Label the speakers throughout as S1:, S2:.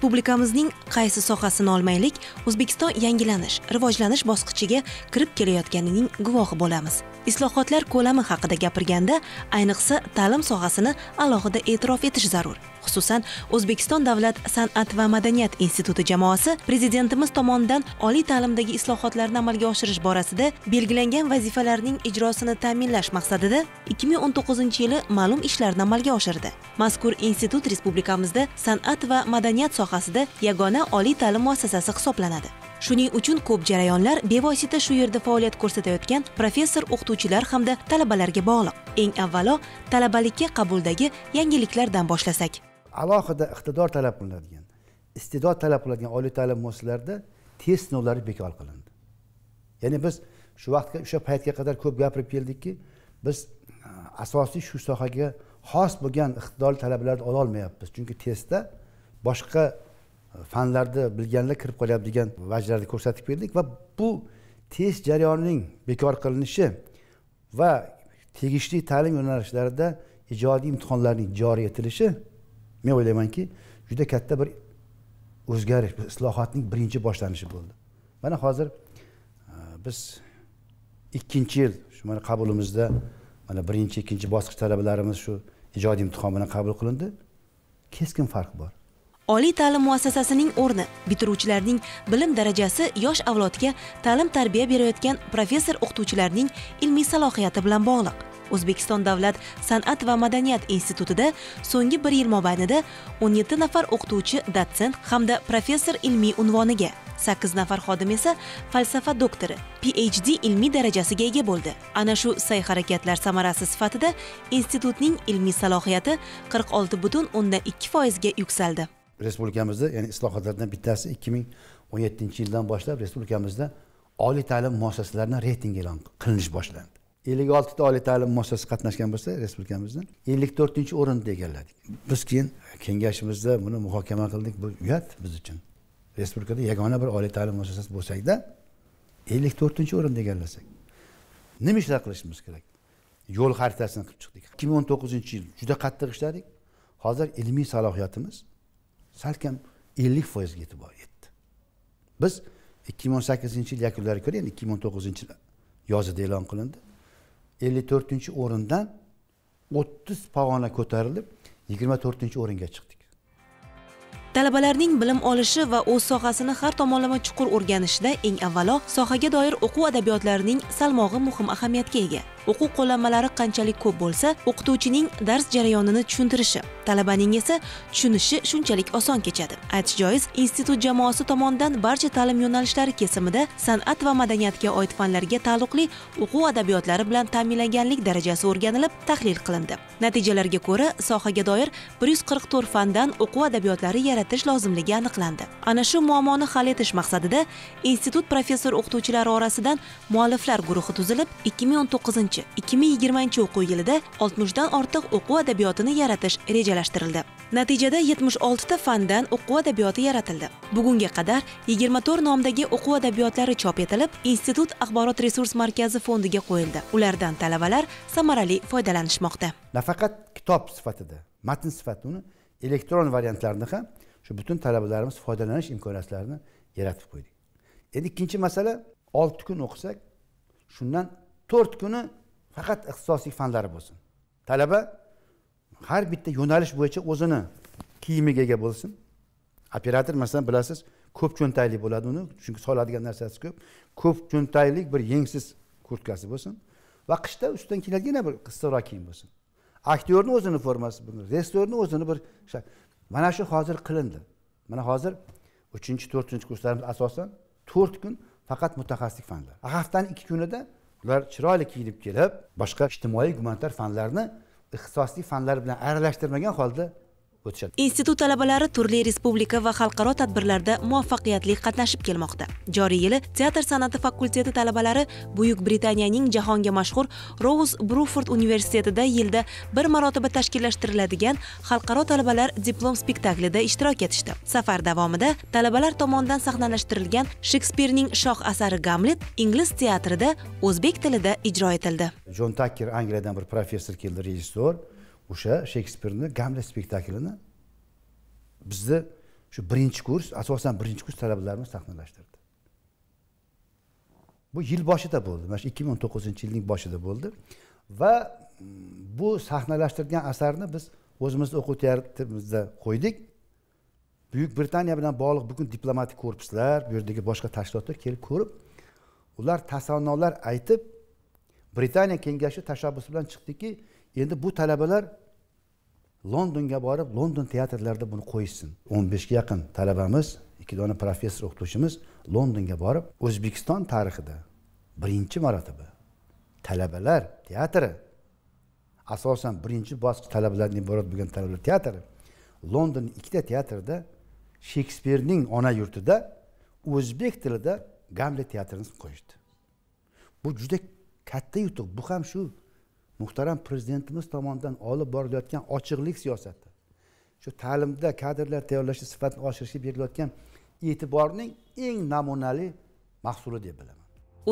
S1: respublikamizning qaysi sohasini olmaylik? O'zbekiston yangilanish rivojlanish bosqichiga kirib kelayotganining guvohi bo'lamiz. Islohotlar ko'lami haqida gapirganda ayniqsa ta'lim sohasini alohida e'tirof etish zarur. Xususan o'zbekiston davlat san'at va madaniyat instituti jamoasi prezidentimiz tomonidan oliy ta'limdagi islohotlarni amalga oshirish borasida belgilangan vazifalarning ijrosini ta'minlash maqsadida 2019 yili ma'lum ishlarni amalga oshirdi. Mazkur institut respublikamizda san'at va madaniyat sohasida yagona oliy ta'lim muassasasi hisoblanadi. Shuning uchun ko'p jarayonlar bevosita shu yerda faoliyat ko'rsatayotgan professor o'qituvchilar hamda talabalarga bog'liq. Eng avvalo talabalikka qabuldagi yangiliklardan boshlasak.
S2: Alohida iqtidor talab qilinadigan iste'dod talab qiladigan oliy ta'lim muassasalarida test sinovlari bekor qilindi. Ya'ni biz shu vaqtga o'sha paytga qadar ko'p gapirib keldikki biz e, asosiy shu sohaga xos bo'lgan iqtidorli talabalarni ololmayapmiz. Chunki testda boshqa fanlarni bilganlar kirib qolyapti degan vajlarni ko'rsatib berdik va bu test jarayonining bekor qilinishi va tegishli ta'lim yo'nalishlarida ijodiy imtihonlarning joriy etilishi men o'ylaymanki juda katta bir o'zgarish islohotning birinchi boshlanishi bo'ldi. Mana hozir e, biz ikkinchi yil shu mana qabulimizda mana birinchi ikkinchi bosqich talabalarimiz shu ijodiy imtihon bilan qabul qilindi. Keskin farq bor.
S1: Oliy ta'lim muassasasining o'rni. Bitiruvchilarning bilim darajasi yosh avlodga ta'lim tarbiya berayotgan professor o'qituvchilarning ilmiy salohiyati bilan bog'liq. O'zbekiston davlat san'at va madaniyat institutida so'nggi bir yil mobaynida 17 nafar o'qituvchi dotsent hamda professor ilmiy unvoniga sakkiz nafar xodim esa falsafa doktori phd ilmiy darajasiga ega bo'ldi. Ana shu sa'y harakatlar samarasi sifatida institutning ilmiy salohiyati qirq olti butun o'ndan ikki foizga yuksaldi.
S2: Respublikamizda ya'ni islohotlardan bittasi ikki ming o'n yettinchi yildan boshlab respublikamizda oliy ta'lim muassasalarini reyting e'lon qilinish boshlandi. Ellik oltita oliy ta'lim muassasasi qatnashgan bo'lsa respublikamizda ellik to'rtinchi o'rinni egalladik. Biz keyin kengashimizda buni muhokama qildik. Bu uyat biz uchun. Respublikada yagona bir oliy ta'lim muassasasi bo'lsakda ellik to'rtinchi o'rinni egallasak nima ishlar qilishimiz kerak? Yo'l xaritasini qilib chiqdik. ikki ming o'n to'qqizinchi yil juda qattiq ishladik. Hozir ilmiy salohiyatimiz salkam ellik foizga yetib yetdi. Biz ikki ming o'n sakkizinchi yil yakunlariga ko'ra ya'ni ikki ming o'n to'qqizinchi yil yozida e'lon qilindi. ellik to'rtinchi o'rindan o'ttiz pog'ona ko'tarilib yigirma to'rtinchi o'ringa chiqdik.
S1: Talabalarning bilim olishi va o'z sohasini har tomonlama chuqur o'rganishida eng avvalo sohaga doir o'quv adabiyotlarining salmog'i muhim ahamiyatga ega. O'quv qo'llanmalari qanchalik ko'p bo'lsa o'qituvchining dars jarayonini tushuntirishi talabaning esa tushunishi shunchalik oson kechadi. Aytish joiz institut jamoasi tomonidan barcha ta'lim yo'nalishlari kesimida san'at va madaniyatga oid fanlarga taalluqli o'quv adabiyotlari bilan ta'minlanganlik darajasi o'rganilib tahlil qilindi. Natijalarga ko'ra sohaga doir bir yuz qirq to'rt fandan o'quv adabiyotlari yaratish lozimligi aniqlandi. Ana shu muammoni hal etish maqsadida institut professor o'qituvchilari orasidan mualliflar guruhi tuzilib ikki ming o'n to'qqizinchi ikki ming yigirmanchi o'quv yilida oltmishdan ortiq o'quv adabiyotini yaratish rejalashtirildi. Natijada yetmish oltita fandan o'quv adabiyoti yaratildi. Bugunga qadar yigirma to'rt nomdagi o'quv adabiyotlari chop etilib institut axborot resurs markazi fondiga qo'yildi. Ulardan talabalar samarali foydalanishmoqda.
S2: Nafaqat kitob sifatida matn sifatida uni elektron variantlarini ham shu butun talabalarimiz foydalanish imkoniyatlarini yaratib qo'ydik. Endi ikkinchi masala olti kun o'qisak shundan to'rt kuni faqat ixtisosiy fanlari bo'lsin. Talaba har bitta yo'nalish bo'yicha o'zini kiyimiga ega bo'lsin. Operator masalan bilasiz ko'p cho'ntakli bo'ladi uni chunki soladigan narsasi ko'p. Ko'p cho'ntaylik bir yengsiz kurtkasi bo'lsin va qishda ustidan kiyiladigan yana bir qisqaroq kiyim bo'lsin. Aktyorni o'zini formasi rejissyorni o'zini bir mana shu hozir qilindi. Mana hozir uchinchi to'rtinchi kurslarimiz asosan to'rt kun faqat mutaxassislik fanlar haftani ikki kunida ular chiroyli kiyinib kelib boshqa ijtimoiy gumanitar fanlarni ixtisosli fanlar bilan aralashtirmagan holda o'tishadi.
S1: Institut talabalari turli respublika va xalqaro tadbirlarda muvaffaqiyatli qatnashib kelmoqda. Joriy yili teatr san'ati fakulteti talabalari buyuk britaniyaning jahonga mashhur rouz bruford universitetida yilda bir marotaba tashkillashtiriladigan xalqaro talabalar diplom spektaklida ishtirok etishdi. Safar davomida talabalar tomonidan sahnalashtirilgan shekspirning shoh asari gamlet ingliz teatrida o'zbek tilida ijro etildi.
S2: Jon takker angliyadan bir professor keldi rejissyor o'sha shekspirni gamlet spektaklini bizni shu birinchi kurs asosan birinchi kurs talabalarimiz sahnalashtirdi. Bu yil boshida bo'ldi. Mana shu ikki ming o'n to'qqizinchi yilning boshida bo'ldi. Va mm, bu sahnalashtirgan asarni biz o'zimizni o'quv teatrimizda qo'ydik. Buyuk britaniya bilan bog'liq bugun diplomatik korpuslar bu yerdagi boshqa tashkilotlar kelib ko'rib ular tasannolar aytib britaniya kengashi tashabbusi bilan chiqdiki endi bu talabalar londonga borib london teatrlarida buni qo'yishsin. o'n beshga yaqin talabamiz ikki dona professor o'qituvchimiz londonga borib o'zbekiston tarixida birinchi marotaba talabalar teatri asosan birinchi bosqich talabalardan iborat bo'lgan talabalar teatri london ikkita teatrida shekspirning ona yurtida o'zbek tilida gamlet teatrini qo'yishdi. Bu juda katta yutuq. Bu ham shu muhtaram prezidentimiz tomonidan olib borilayotgan ochiqlik siyosati shu ta'limda kadrlar tayyorlashni sifatini oshirishga berilayotgan e'tiborning eng namunali mahsuli deb bilaman.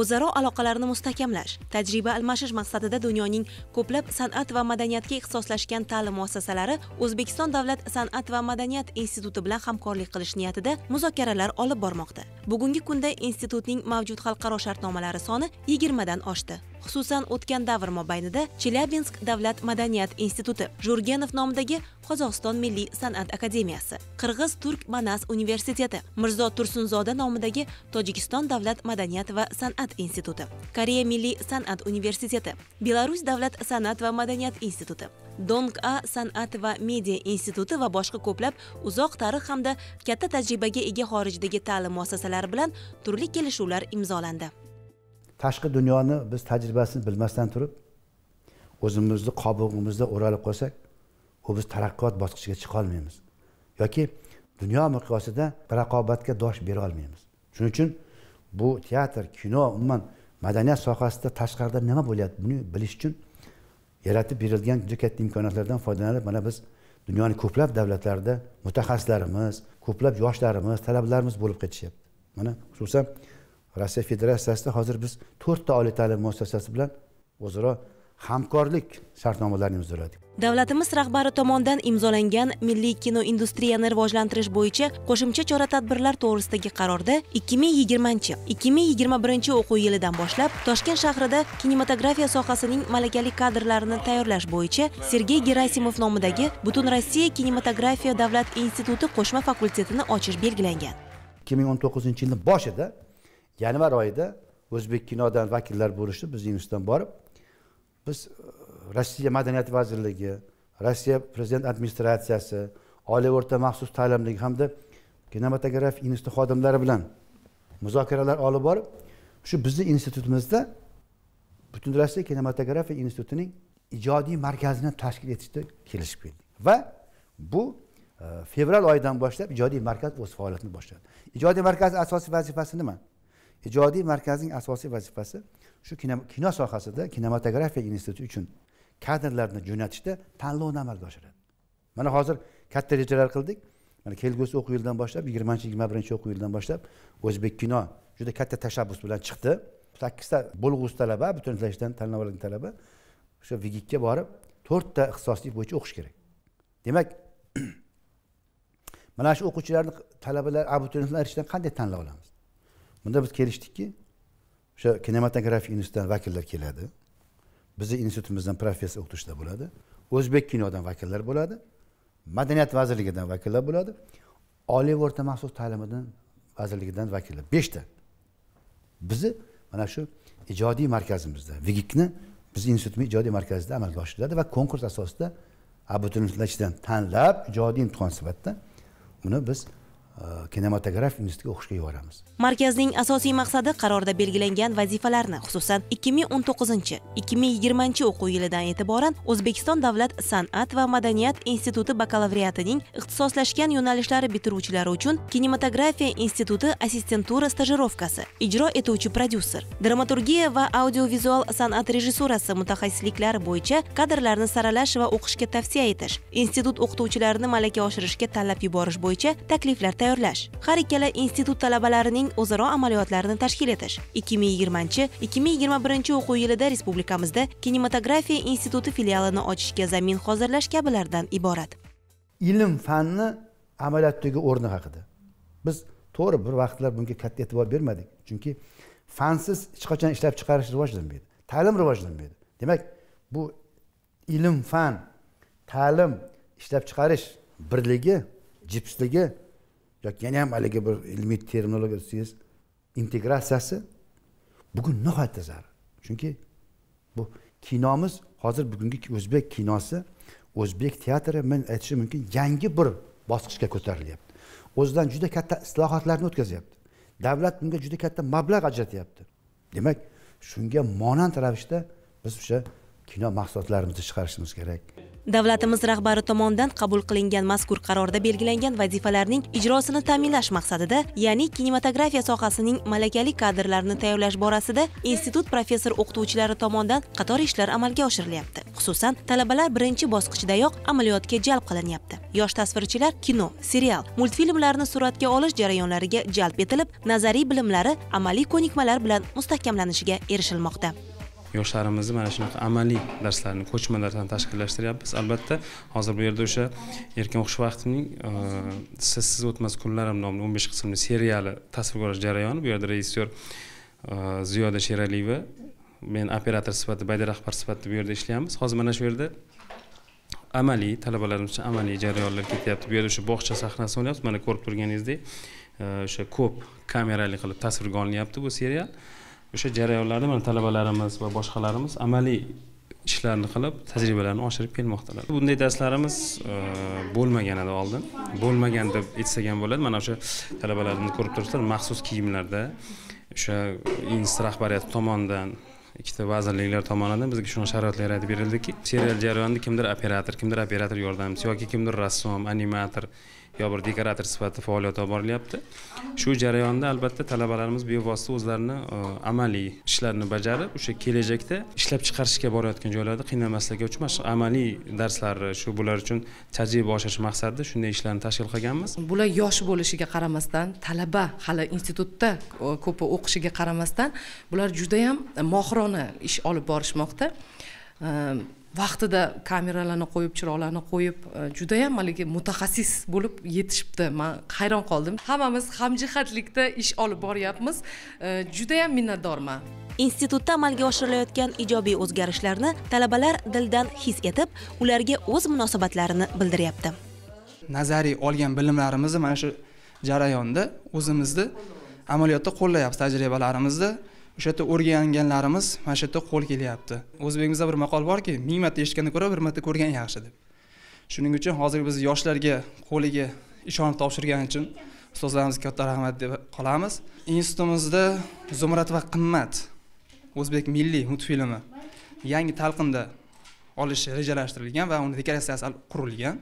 S1: O'zaro aloqalarni mustahkamlash tajriba almashish maqsadida dunyoning ko'plab san'at va madaniyatga ixtisoslashgan ta'lim muassasalari o'zbekiston davlat san'at va madaniyat instituti bilan hamkorlik qilish niyatida muzokaralar olib bormoqda. Bugungi kunda institutning mavjud xalqaro shartnomalari soni yigirmadan oshdi. Xususan o'tgan davr mobaynida chelyabinsk davlat madaniyat instituti jurgenov nomidagi qozog'iston milliy san'at akademiyasi qirg'iz turk manas universiteti mirzo tursunzoda nomidagi tojikiston davlat madaniyat va san'at instituti koreya milliy san'at universiteti belarus davlat san'at va madaniyat instituti dong a san'at va media instituti va boshqa ko'plab uzoq tarix hamda katta tajribaga ega xorijdagi ta'lim muassasalari bilan turli kelishuvlar imzolandi.
S2: Tashqi dunyoni biz tajribasini bilmasdan turib o'zimizni qobig'imizda o'ralib qolsak u biz taraqqiyot bosqichiga chiqa olmaymiz yoki dunyo miqyosida raqobatga dosh bera olmaymiz. Shuning uchun bu teatr kino umuman madaniyat sohasida tashqarida nima bo'lyapti buni bilish uchun yaratib berilgan juda katta imkoniyatlardan foydalanib mana biz dunyoni ko'plab davlatlarida mutaxassislarimiz ko'plab yoshlarimiz talabalarimiz bo'lib ketishyapti. Mana xususan rossiya federatsiyasida hozir biz to'rtta oliy ta'lim muassasasi bilan o'zaro hamkorlik shartnomalarini imzoladik.
S1: Davlatimiz rahbari tomonidan imzolangan milliy kino industriyani rivojlantirish bo'yicha qo'shimcha chora tadbirlar to'g'risidagi qarorda ikki ming yigirmanchi ikki ming yigirma birinchi o'quv yilidan boshlab toshkent shahrida kinematografiya sohasining malakali kadrlarini tayyorlash bo'yicha sergey gerasimov nomidagi butun rossiya kinematografiya davlat instituti qo'shma fakultetini ochish belgilangan.
S2: ikki ming o'n to'qqizinchi yilni boshida yanvar oyida o'zbek kinodan vakillar bo'lishdi biz institutdan borib biz e, rossiya madaniyat vazirligi rossiya prezident administratsiyasi oliy o'rta maxsus ta'limligi hamda kinematografiya instituti xodimlari bilan muzokaralar olib borib shu bizni institutimizda butun rossiya kinematografiya institutining ijodiy markazini tashkil etishda kelishib keldik. Va bu e, fevral oyidan boshlab ijodiy markaz o'z faoliyatini boshladi. Ijodiy markazni asosiy vazifasi nima? Ijodiy markazning asosiy vazifasi shu kino sohasida kinematografiya instituti uchun kadrlarni jo'natishda tanlovni amalga oshiradi. Mana hozir katta rejalar qildik. Mana kelgusi o'quv yilidan boshlab yigirmanchi yigirma birinchi o'quv yilidan boshlab o'zbek kino juda katta tashabbus bilan chiqdi. Sakkizta bo'lg'usi talaba abituriyentlardan tanlab olingan talaba o'sha vigikka borib to'rtta ixtisoslik bo'yicha o'qish kerak. Demak mana shu o'quvchilarni talabalar abituriyentlar ichidan qanday tanlab olamiz? Bunda biz kelishdikki o'sha kinematografiya institutidan vakillar keladi. Bizni institutimizdan professor o'qituvchilar bo'ladi. O'zbek kinodan vakillar bo'ladi. Madaniyat vazirligidan vakillar bo'ladi. Oliy o'rta maxsus ta'limidan vazirligidan vakillar. Beshta. Bizni mana shu ijodiy markazimizda vigikni biz institutimiz ijodiy markazida amalga oshiriladi va konkurs asosida abituriyentlar ichidan tanlab ijodiy imtihon sifatida uni biz kinematograf institutiga o'qishga yuboramiz.
S1: Markazning asosiy maqsadi qarorda belgilangan vazifalarni xususan ikki ming o'n to'qqizinchi ikki ming yigirmanchi o'quv yilidan e'tiboran o'zbekiston davlat san'at va madaniyat instituti bakalavriatining ixtisoslashgan yo'nalishlari bitiruvchilari uchun kinematografiya instituti assistentura stajirovkasi ijro etuvchi prodyuser dramaturgiya va audiovizual san'at rejissurasi mutaxassisliklari bo'yicha kadrlarni saralash va o'qishga tavsiya etish institut o'qituvchilarini malaka oshirishga tanlab yuborish bo'yicha takliflar tayyorlash har ikkala institut talabalarining o'zaro amaliyotlarini tashkil etish. ikki ming yigirmanchi ikki ming yigirma birinchi o'quv yilida respublikamizda kinematografiya instituti filialini ochishga zamin hozirlash kabilardan iborat.
S2: Ilm fanni amaliyotdagi o'rni haqida. Biz to'g'ri bir vaqtlar bunga katta e'tibor bermadik chunki fansiz hech qachon ishlab chiqarish rivojlanmaydi ta'lim rivojlanmaydi. Demak bu ilm fan ta'lim ishlab chiqarish birligi jipsligi yoki yana ham haligi bir ilmiy terminologiya desangiz integratsiyasi bugun nihoyatda zarur. Chunki bu kinomiz hozir bugungi o'zbek kinosi o'zbek teatri men aytishim mumkin yangi bir bosqichga ko'tarilyapti. O'zidan juda katta islohotlarni o'tkazyapti. Davlat bunga juda katta mablag' ajratyapti. Demak shunga monand ravishda biz o'sha kino mahsulotlarimizni chiqarishimiz kerak.
S1: Davlatimiz rahbari tomonidan qabul qilingan mazkur qarorda belgilangan vazifalarning ijrosini ta'minlash maqsadida ya'ni kinematografiya sohasining malakali kadrlarini tayyorlash borasida institut professor o'qituvchilari tomonidan qator ishlar amalga oshirilyapti. Xususan talabalar birinchi bosqichdayoq amaliyotga jalb qilinyapti. Yosh tasvirchilar kino serial multfilmlarni suratga olish jarayonlariga jalb etilib nazariy bilimlari amaliy ko'nikmalar bilan mustahkamlanishiga erishilmoqda.
S3: Yoshlarimizni mana shunaqa amaliy darslarni ko'chma darslarni tashkillashtiryapmiz. Albatta hozir bu yerda o'sha erkin o'qish vaqtimning e, sizsiz o'tmas kunlarim nomli o'n besh qismli seriali tasvirga olish jarayoni. Bu yerda rejissyor e, ziyoda sheraliyeva men operator sifatida bayda rahbar sifatida bu yerda ishlayapmiz. Hozir mana shu yerda amaliy talabalarimiz uchun amaliy jarayonlar ketyapti. Bu yerda o'sha bog'cha sahnasi o'ynayapmiz. Mana ko'rib turganingizdek e, o'sha ko'p kamerali qilib tasvirga olinyapti bu serial. O'sha jarayonlarda mana talabalarimiz va boshqalarimiz amaliy ishlarni qilib tajribalarni oshirib kelmoqdalar. Bunday darslarimiz e, bo'lmagan edi oldin bo'lmagan deb aytsak ham bo'ladi. Mana o'sha talabalarimizni ko'rib turibsizlar maxsus kiyimlarda o'sha institut rahbariyati tomonidan ikkita vazirliklar tomonidan bizga shunaqa sharoitlar yaratib berildiki serial jarayonida kimdir operator kimdir operator yordamchisi yoki kimdir rassom animator yo bir dekorator sifatida faoliyat olib borilyapti. Shu jarayonda albatta talabalarimiz bevosita o'zlarini e, amaliy ishlarini bajarib o'sha kelajakda ishlab chiqarishga borayotgan joylarda qiynalmasligi uchun mana shu amaliy darslarni e, shu bular uchun tajriba oshirish maqsadida shunday ishlarni tashkil qilganmiz.
S4: Bular yosh bo'lishiga qaramasdan talaba hali institutda e, ko'p o'qishiga qaramasdan bular judayam mohirona ish olib borishmoqda. Vaqtida kameralarni qo'yib chiroqlarni qo'yib e, judayam haligi mutaxassis bo'lib yetishibdi. Man hayron qoldim. Hammamiz hamjihatlikda ish olib boryapmiz. E, judayam minnatdorman.
S1: Institutda amalga oshirilayotgan ijobiy o'zgarishlarni talabalar dildan his etib ularga o'z munosabatlarini bildiryapti.
S5: Nazariy olgan bilimlarimizni mana shu jarayonda o'zimizni amaliyotda qo'llayapmiz tajribalarimizni o'sha yerda o'rganganlarimiz mana shu yerda qo'l kelyapti. O'zbekimizda bir maqol borki ming marta eshitgandan ko'ra bir marta ko'rgan yaxshi deb. Shuning uchun hozir biz yoshlarga qo'liga ishonib topshirgani uchun ustozlarimizga katta rahmat deb qolamiz. Institutimizda zumrad va qimmat o'zbek milliy multfilmi yangi talqinda olishi rejalashtirilgan va uni dekoratsiyasi qurilgan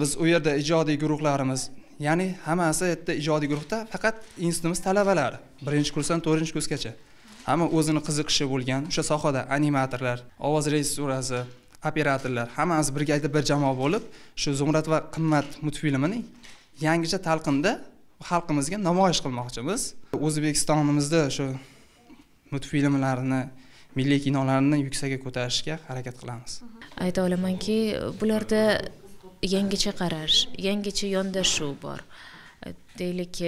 S5: biz u yerda ijodiy guruhlarimiz ya'ni hammasi yerda ijodiy guruhda faqat institutimiz talabalari birinchi kursdan to'rtinchi kursgacha. Hamma o'zini qiziqishi bo'lgan o'sha sohada animatorlar ovoz rejissurasi operatorlar hammamiz birgalikda bir jamoa bo'lib shu zumrad va qimmat multfilmini yangicha talqinda xalqimizga namoyish qilmoqchimiz. O'zbekistonimizda shu multfilmlarni milliy kinolarni yuksakka ko'tarishga harakat qilamiz.
S6: Ayta olamanki bularda yangicha qarash yangicha yondashuv bor. E, deylik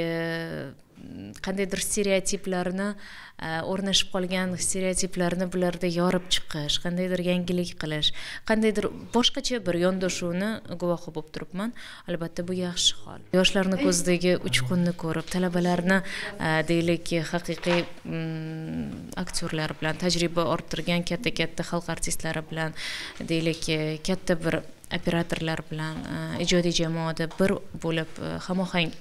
S6: qandaydir stereotiplarni e, o'rnashib qolgan stereotiplarni bularda yorib chiqish qandaydir yangilik qilish qandaydir boshqacha bir yondashuvni guvohi bo'lib turibman. Albatta bu yaxshi hol. Yoshlarni ko'zidagi uchqunni ko'rib talabalarni e, deylik haqiqiy mm, aktyorlar bilan tajriba orttirgan katta katta xalq artistlari bilan deylik katta bir operatorlar bilan e, ijodiy jamoada bir bo'lib e, hamohang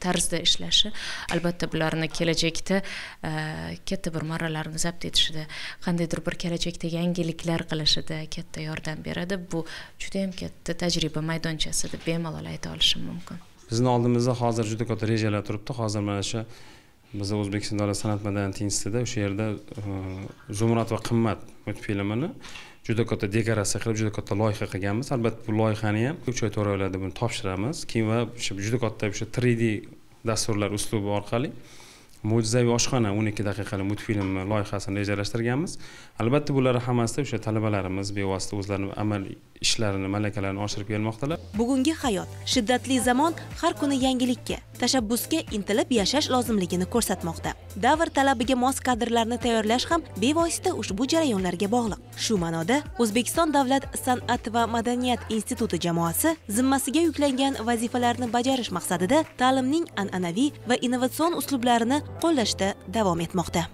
S6: tarzda ishlashi albatta bularni kelajakda e, katta bir marralarni zabt etishida qandaydir bir kelajakda yangiliklar qilishida katta yordam beradi. Bu judayam katta tajriba maydonchasi deb bemalol ayta olishim mumkin.
S3: Bizni oldimizda hozir juda katta rejalar turibdi. Hozir mana shu bizni o'zbekiston davlat san'at madaniyat institutida o'sha yerda zumrad va qimmat multfilmini juda katta dekoratsiya qilib juda katta loyiha qilganmiz. Albatta bu loyihani ham uch oy to'rt oylarda buni topshiramiz. Keyin va o'sha juda katta o'sha 3d dasturlar uslubi orqali mo'jizaviy oshxona o'n ikki daqiqalik multfilm loyihasini rejalashtirganmiz. Albatta bular hammasi o'sha talabalarimiz bevosita o'zlarini amaliy ishlarini malakalarini oshirib kelmoqdalar.
S1: Bugungi hayot shiddatli zamon har kuni yangilikka tashabbusga intilib yashash lozimligini ko'rsatmoqda. Davr talabiga mos kadrlarni tayyorlash ham bevosita ushbu jarayonlarga bog'liq. Shu ma'noda o'zbekiston davlat san'at va madaniyat instituti jamoasi zimmasiga yuklangan vazifalarni bajarish maqsadida ta'limning an'anaviy va innovatsion uslublarini qo'llashda davom etmoqda.